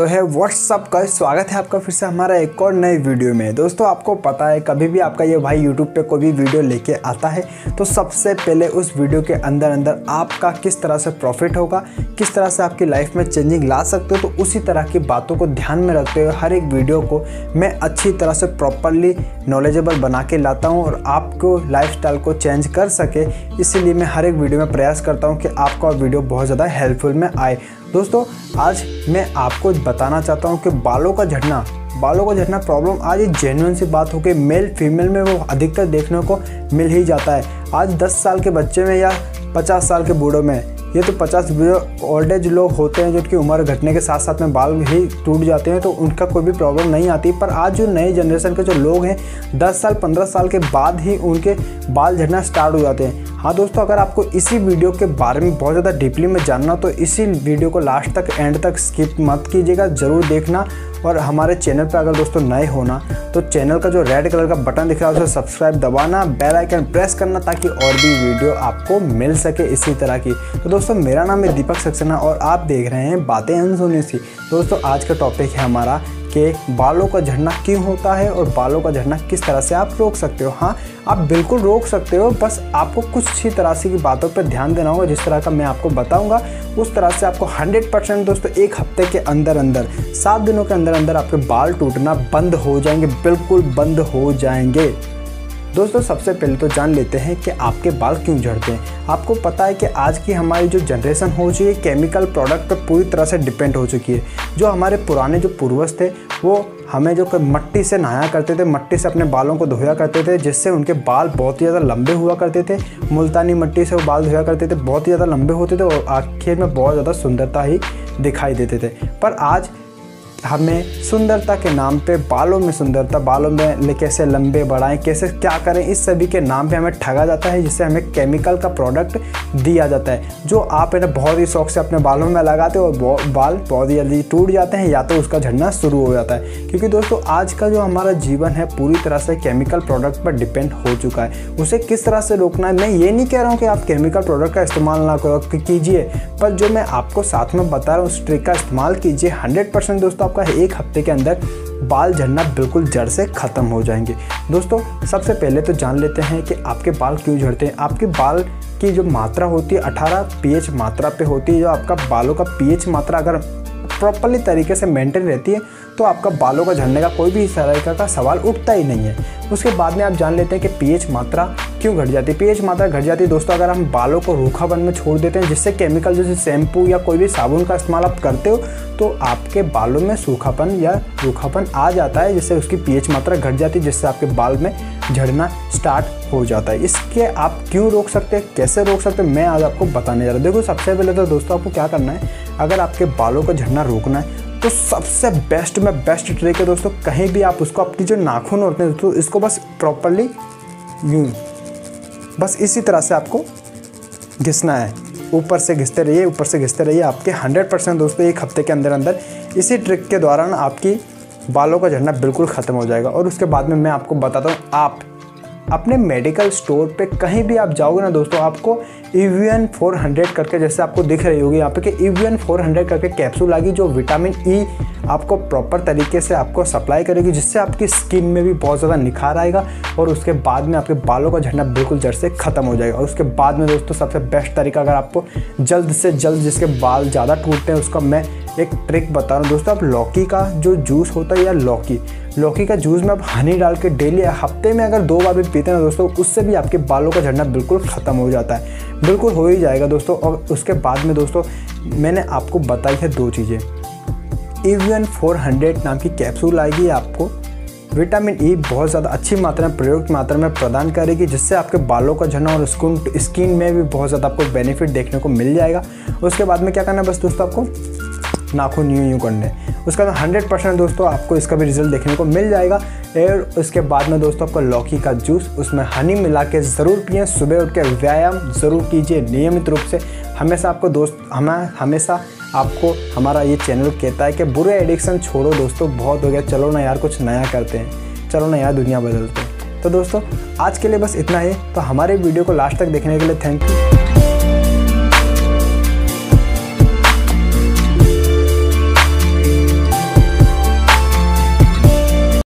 तो है व्हाट्सअप का स्वागत है आपका फिर से हमारा एक और नए वीडियो में। दोस्तों, आपको पता है, कभी भी आपका ये भाई यूट्यूब पे कोई भी वीडियो लेके आता है तो सबसे पहले उस वीडियो के अंदर अंदर आपका किस तरह से प्रॉफिट होगा, किस तरह से आपकी लाइफ में चेंजिंग ला सकते हो तो उसी तरह की बातों को ध्यान में रखते हुए हर एक वीडियो को मैं अच्छी तरह से प्रॉपरली नॉलेजेबल बना के लाता हूँ और आपको लाइफ को चेंज कर सके। इसीलिए मैं हर एक वीडियो में प्रयास करता हूँ कि आपका वीडियो बहुत ज़्यादा हेल्पफुल में आए। दोस्तों, आज मैं आपको बताना चाहता हूँ कि बालों का झड़ना बालों का झड़ना प्रॉब्लम आज एक जेन्यून सी बात हो के मेल फीमेल में वो अधिकतर देखने को मिल ही जाता है। आज 10 साल के बच्चे में या 50 साल के बूढ़ों में ये तो पचास ओल्ड एज लोग होते हैं जिनकी उम्र घटने के साथ साथ में बाल ही टूट जाते हैं तो उनका कोई भी प्रॉब्लम नहीं आती। पर आज जो नए जनरेशन के जो लोग हैं, दस साल, पंद्रह साल के बाद ही उनके बाल झड़ना स्टार्ट हो जाते हैं। हाँ दोस्तों, अगर आपको इसी वीडियो के बारे में बहुत ज़्यादा डीपली में जानना तो इसी वीडियो को लास्ट तक एंड तक स्किप मत कीजिएगा। ज़रूर देखना और हमारे चैनल पर अगर दोस्तों नए होना तो चैनल का जो रेड कलर का बटन दिख रहा है, उसे सब्सक्राइब दबाना बेल आइकन प्रेस करना ताकि और भी वीडियो आपको मिल सके इसी तरह की। तो दोस्तों, मेरा नाम है दीपक सक्सेना और आप देख रहे हैं बातें अनसुनी सी। दोस्तों, आज का टॉपिक है हमारा कि बालों का झड़ना क्यों होता है और बालों का झड़ना किस तरह से आप रोक सकते हो? हाँ आप बिल्कुल रोक सकते हो, बस आपको कुछ ही तरह से की बातों पर ध्यान देना होगा। जिस तरह का मैं आपको बताऊँगा, उस तरह से आपको 100 परसेंट दोस्तों एक हफ़्ते के अंदर अंदर सात दिनों के अंदर अंदर आपके बाल टूटना बंद हो जाएँगे, बिल्कुल बंद हो जाएँगे। दोस्तों, सबसे पहले तो जान लेते हैं कि आपके बाल क्यों झड़ते हैं। आपको पता है कि आज की हमारी जो जनरेशन हो चुकी है केमिकल प्रोडक्ट पर पूरी तरह से डिपेंड हो चुकी है। जो हमारे पुराने जो पूर्वज थे, वो हमें जो मट्टी से नहाया करते थे, मट्टी से अपने बालों को धोया करते थे, जिससे उनके बाल बहुत ही ज़्यादा लंबे हुआ करते थे। मुल्तानी मट्टी से वो बाल धोया करते थे, बहुत ही ज़्यादा लंबे होते थे और आखिर में बहुत ज़्यादा सुंदरता ही दिखाई देते थे। पर आज हमें सुंदरता के नाम पे, बालों में सुंदरता, बालों में कैसे लंबे बढ़ाएँ, कैसे क्या करें, इस सभी के नाम पे हमें ठगा जाता है, जिससे हमें केमिकल का प्रोडक्ट दिया जाता है, जो आप है ना बहुत ही शौक से अपने बालों में लगाते हो और बाल बहुत ही जल्दी टूट जाते हैं या तो उसका झड़ना शुरू हो जाता है। क्योंकि दोस्तों, आज का जो हमारा जीवन है, पूरी तरह से केमिकल प्रोडक्ट पर डिपेंड हो चुका है। उसे किस तरह से रोकना है, मैं ये नहीं कह रहा हूँ कि आप केमिकल प्रोडक्ट का इस्तेमाल ना करो कीजिए, पर जो मैं आपको साथ में बता रहा हूँ, उस ट्रिक का इस्तेमाल कीजिए। हंड्रेड दोस्तों आपका एक हफ़्ते के अंदर बाल झड़ना बिल्कुल जड़ से ख़त्म हो जाएँगे। दोस्तों, सबसे पहले तो जान लेते हैं कि आपके बाल क्यों झड़ते हैं। आपके बाल की जो मात्रा होती है 18 पीएच मात्रा पे होती है। जो आपका बालों का पीएच मात्रा अगर प्रॉपरली तरीके से मेंटेन रहती है तो आपका बालों का झड़ने का कोई भी तरीका का सवाल उठता ही नहीं है। उसके बाद में आप जान लेते हैं कि पीएच मात्रा क्यों घट जाती? है पीएच मात्रा घट जाती है दोस्तों, अगर हम बालों को रूखापन में छोड़ देते हैं, जिससे केमिकल जैसे शैम्पू या कोई भी साबुन का इस्तेमाल आप करते हो तो आपके बालों में सूखापन या रूखापन आ जाता है, जिससे उसकी पीएच मात्रा घट जाती है, जिससे आपके बाल में झड़ना स्टार्ट हो जाता है। इसके आप क्यों रोक सकते हैं? कैसे रोक सकते हैं? मैं आज आपको बताने जा रहा हूँ। देखो, सबसे पहले तो दोस्तों, आपको क्या करना है? अगर आपके बालों को झड़ना रोकना है तो सबसे बेस्ट में बेस्ट ट्रिक है दोस्तों, कहीं भी आप उसको अपनी जो नाखून होते हैं तो इसको बस प्रॉपरली यूँ बस इसी तरह से आपको घिसना है। ऊपर से घिसते रहिए, ऊपर से घिसते रहिए। आपके 100 परसेंट दोस्तों, एक हफ़्ते के अंदर अंदर इसी ट्रिक के दौरान आपकी बालों का झड़ना बिल्कुल ख़त्म हो जाएगा। और उसके बाद में मैं आपको बताता हूँ, आप अपने मेडिकल स्टोर पे कहीं भी आप जाओगे ना दोस्तों, आपको ईवीएन 400 करके जैसे आपको दिख रही होगी, यहाँ पे कि ईवीएन 400 करके कैप्सूल आएगी जो विटामिन ई e आपको प्रॉपर तरीके से आपको सप्लाई करेगी, जिससे आपकी स्किन में भी बहुत ज़्यादा निखार आएगा और उसके बाद में आपके बालों का झड़ना बिल्कुल जड़ से ख़त्म हो जाएगा। और उसके बाद में दोस्तों, सबसे बेस्ट तरीका अगर आपको जल्द से जल्द जिसके बाल ज़्यादा टूटते हैं, उसका मैं एक ट्रिक बता रहा हूँ दोस्तों, आप लौकी का जो जूस होता है या लौकी लौकी का जूस में आप हनी डाल के डेली हफ़्ते में अगर दो बार भी पीते हैं ना दोस्तों, उससे भी आपके बालों का झड़ना बिल्कुल ख़त्म हो जाता है। बिल्कुल हो ही जाएगा दोस्तों, और उसके बाद में दोस्तों, मैंने आपको बताई है दो चीज़ें। फोर हंड्रेड नाम की कैप्सूल आएगी आपको। विटामिन ई e बहुत ज़्यादा अच्छी मात्रा में, प्रयुक्त मात्रा में प्रदान करेगी, जिससे आपके बालों का झड़ना और स्किन स्किन में भी बहुत ज़्यादा आपको बेनिफिट देखने को मिल जाएगा। उसके बाद में क्या करना है बस दोस्तों आपको नाखून यूँ यूँ करने। उसका तो हंड्रेड परसेंट दोस्तों आपको इसका भी रिज़ल्ट देखने को मिल जाएगा। और उसके बाद में दोस्तों आपको लौकी का जूस उसमें हनी मिला के ज़रूर पिए। सुबह उठ के व्यायाम ज़रूर कीजिए नियमित रूप से। हमेशा आपको दोस्त, हमें हमेशा आपको हमारा ये चैनल कहता है कि बुरे एडिक्शन छोड़ो दोस्तों, बहुत हो गया, चलो ना यार कुछ नया करते हैं। चलो ना यार दुनिया बदलते हैं। तो दोस्तों, आज के लिए बस इतना ही। तो हमारे वीडियो को लास्ट तक देखने के लिए थैंक यू